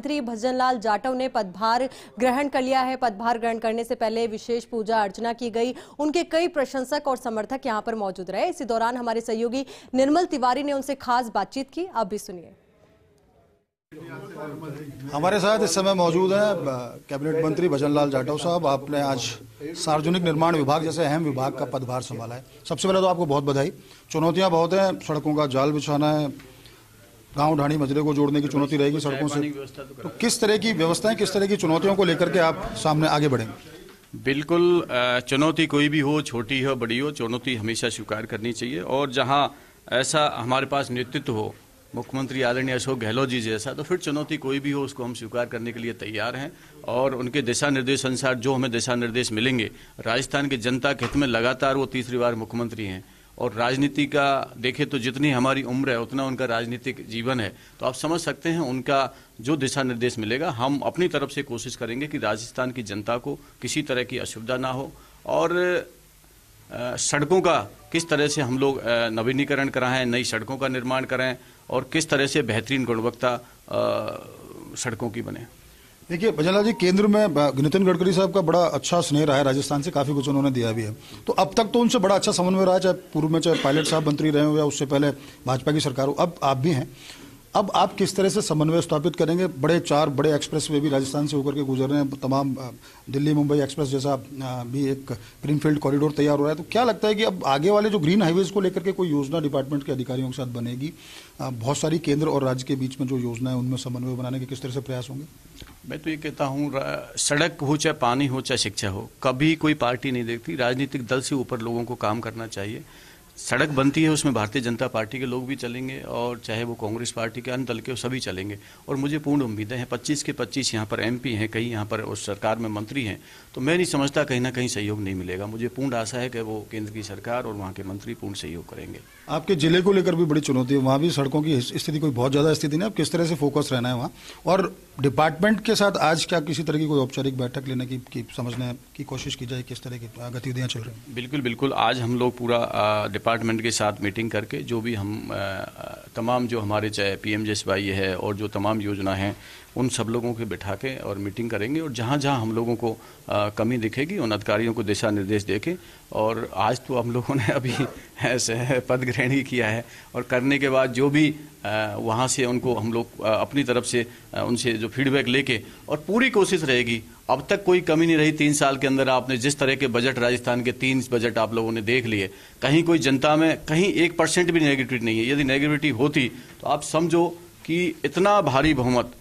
मंत्री भजनलाल जाटव ने पदभार ग्रहण कर लिया है। पदभार ग्रहण करने से पहले विशेष पूजा अर्चना की गई। उनके कई प्रशंसक और समर्थक यहाँ पर मौजूद रहे। इसी दौरान हमारे सहयोगी निर्मल तिवारी ने उनसे खास बातचीत की। आप भी सुनिए। हमारे साथ इस समय मौजूद हैं कैबिनेट मंत्री भजनलाल जाटव साहब। आपने आज सार्वजनिक निर्माण विभाग जैसे अहम विभाग का पदभार संभाला है। सबसे पहले तो आपको बहुत बधाई। चुनौतियाँ बहुत हैं, सड़कों का जाल बिछाना है गाँव ढाणी मजरे को जोड़ने की चुनौती रहेगी सड़कों से। तो किस तरह की व्यवस्थाएँ किस तरह की चुनौतियों को लेकर के आप सामने आगे बढ़ेंगे? बिल्कुल चुनौती कोई भी हो छोटी हो बड़ी हो चुनौती हमेशा स्वीकार करनी चाहिए। और जहाँ ऐसा हमारे पास नेतृत्व हो मुख्यमंत्री आदरणीय अशोक गहलोत जी जैसा तो फिर चुनौती कोई भी हो उसको हम स्वीकार करने के लिए तैयार हैं। और उनके दिशा निर्देश अनुसार जो हमें दिशा निर्देश मिलेंगे राजस्थान की जनता के हित में लगातार वो तीसरी बार मुख्यमंत्री हैं। और राजनीति का देखें तो जितनी हमारी उम्र है, उतना उनका राजनीतिक जीवन है। तो आप समझ सकते हैं उनका जो दिशा निर्देश मिलेगा, हम अपनी तरफ़ से कोशिश करेंगे कि राजस्थान की जनता को किसी तरह की असुविधा ना हो। और सड़कों का किस तरह से हम लोग नवीनीकरण कराएँ, नई सड़कों का निर्माण कराएँ, और किस तरह से बेहतरीन गुणवत्ता सड़कों की बने। देखिए, भजनलाल जी, केंद्र में नितिन गडकरी साहब का बड़ा अच्छा स्नेह रहा है, राजस्थान से काफ़ी कुछ उन्होंने दिया भी है। तो अब तक तो उनसे बड़ा अच्छा समन्वय रहा है, चाहे पूर्व में, चाहे पायलट साहब मंत्री रहे हो या उससे पहले भाजपा की सरकार हो। अब आप भी हैं। अब आप किस तरह से समन्वय स्थापित करेंगे? बड़े चार बड़े एक्सप्रेस वे भी राजस्थान से होकर के गुजर रहे हैं। तमाम दिल्ली, मुंबई एक्सप्रेस जैसा भी एक ग्रीनफील्ड कॉरिडोर तैयार हो रहा है। तो क्या लगता है कि अब आगे वाले जो ग्रीन हाईवेज को लेकर के कोई योजना डिपार्टमेंट के अधिकारियों के साथ बनेगी? बहुत सारी केंद्र और राज्य के बीच में जो योजना है, उनमें समन्वय बनाने के किस तरह से प्रयास होंगे? मैं तो ये कहता हूँ सड़क हो चाहे पानी हो चाहे शिक्षा हो, कभी कोई पार्टी नहीं देखती। राजनीतिक दल से ऊपर लोगों को काम करना चाहिए। सड़क बनती है उसमें भारतीय जनता पार्टी के लोग भी चलेंगे और चाहे वो कांग्रेस पार्टी के अन्य दल के सभी चलेंगे। और मुझे पूर्ण उम्मीदें हैं 25 के 25 यहाँ पर एमपी हैं कहीं यहाँ पर उस सरकार में मंत्री हैं तो मैं नहीं समझता कहीं ना कहीं सहयोग नहीं मिलेगा। मुझे पूर्ण आशा है कि वो केंद्र की सरकार और वहाँ के मंत्री पूर्ण सहयोग करेंगे। आपके ज़िले को लेकर भी बड़ी चुनौती है वहाँ भी सड़कों की स्थिति कोई बहुत ज़्यादा स्थिति नहीं है किस तरह से फोकस रहना है वहाँ? और डिपार्टमेंट के साथ आज क्या किसी तरह की कोई औपचारिक बैठक लेने की, की समझने की कोशिश की जाए किस तरह की गतिविधियाँ चल रही हैं? बिल्कुल बिल्कुल आज हम लोग पूरा अ, डिपार्टमेंट के साथ मीटिंग करके जो भी हम तमाम जो हमारे चाहे पी एम है और जो तमाम योजना हैं, उन सब लोगों के बिठा के और मीटिंग करेंगे और जहाँ जहाँ हम लोगों को कमी दिखेगी, उन अधिकारियों को दिशा निर्देश देके और आज तो हम लोगों ने अभी ऐसे पद ग्रहण ही किया है और करने के बाद जो भी वहाँ से उनको हम लोग अपनी तरफ़ से उनसे जो फीडबैक लेके और पूरी कोशिश रहेगी। अब तक कोई कमी नहीं रही तीन साल के अंदर। आपने जिस तरह के बजट राजस्थान के तीन बजट आप लोगों ने देख लिए, कहीं कोई जनता में कहीं एक परसेंट भी नेगेटिविटी नहीं है। यदि नेगेटिविटी होती तो आप समझो कि इतना भारी बहुमत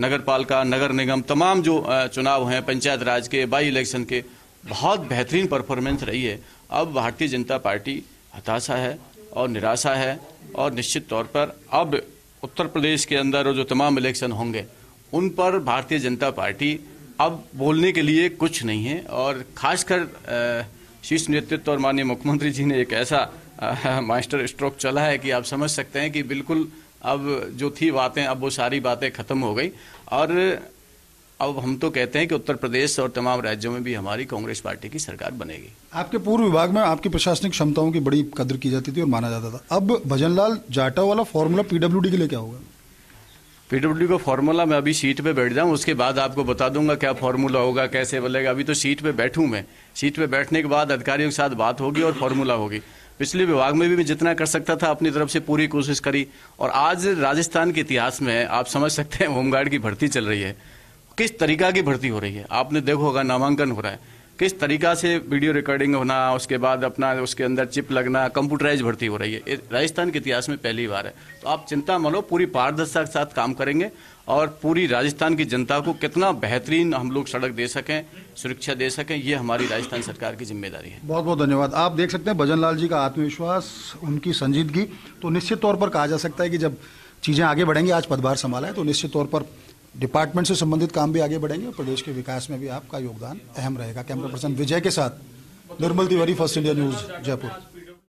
नगर पालिका नगर निगम, तमाम जो चुनाव हैं, पंचायत राज के बाई इलेक्शन के बहुत बेहतरीन परफॉर्मेंस रही है। अब भारतीय जनता पार्टी हताशा है और निराशा है और निश्चित तौर पर अब उत्तर प्रदेश के अंदर जो तमाम इलेक्शन होंगे, उन पर भारतीय जनता पार्टी अब बोलने के लिए कुछ नहीं है और खासकर शीर्ष नेतृत्व और माननीय मुख्यमंत्री जी ने एक ऐसा मास्टर स्ट्रोक चला है कि आप समझ सकते हैं कि बिल्कुल अब जो थी बातें, अब वो सारी बातें खत्म हो गई। और अब हम तो कहते हैं कि उत्तर प्रदेश और तमाम राज्यों में भी हमारी कांग्रेस पार्टी की सरकार बनेगी। आपके पूर्व विभाग में आपकी प्रशासनिक क्षमताओं की बड़ी कदर की जाती थी और माना जाता था। अब भजनलाल जाटव वाला फॉर्मूला पीडब्ल्यूडी के लिए क्या होगा? पीडब्ल्यू का फॉर्मूला मैं अभी सीट पे बैठ जाऊँ उसके बाद आपको बता दूँगा क्या फॉर्मूला होगा कैसे बनेगा। अभी तो सीट पे बैठूं मैं। सीट पे बैठने के बाद अधिकारियों के साथ बात होगी और फॉर्मूला होगी। पिछले विभाग में भी मैं जितना कर सकता था अपनी तरफ़ से पूरी कोशिश करी। और आज राजस्थान के इतिहास में आप समझ सकते हैं होमगार्ड की भर्ती चल रही है। किस तरीका की भर्ती हो रही है? आपने देखो होगा, नामांकन हो रहा है। किस तरीका से वीडियो रिकॉर्डिंग होना, उसके बाद अपना, उसके अंदर चिप लगना कंप्यूटराइज भर्ती हो रही है? राजस्थान के इतिहास में पहली बार है। तो आप चिंता लो, पूरी पारदर्शिता के साथ काम करेंगे और पूरी राजस्थान की जनता को कितना बेहतरीन हम लोग सड़क दे सकें, सुरक्षा दे सकें, ये हमारी राजस्थान सरकार की ज़िम्मेदारी है। बहुत बहुत धन्यवाद। आप देख सकते हैं भजनलाल जी का आत्मविश्वास, उनकी संजीदगी तो निश्चित तौर पर कहा जा सकता है कि जब चीज़ें आगे बढ़ेंगी, आज पदभार संभाला है तो निश्चित तौर पर डिपार्टमेंट से संबंधित काम भी आगे बढ़ेंगे और प्रदेश के विकास में भी आपका योगदान अहम रहेगा। कैमरा पर्सन विजय के साथ Nirmal Tiwari, first India news, Jaipur.